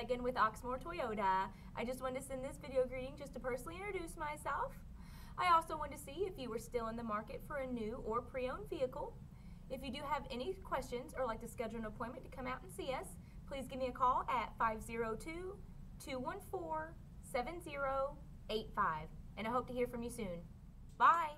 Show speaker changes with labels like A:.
A: Megan with Oxmoor Toyota. I just wanted to send this video greeting just to personally introduce myself. I also wanted to see if you were still in the market for a new or pre-owned vehicle. If you do have any questions or like to schedule an appointment to come out and see us, please give me a call at 502 214 7085. And I hope to hear from you soon. Bye.